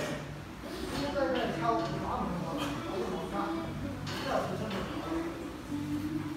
都在那里敲打门吗？还怎么着？这学生怎么了？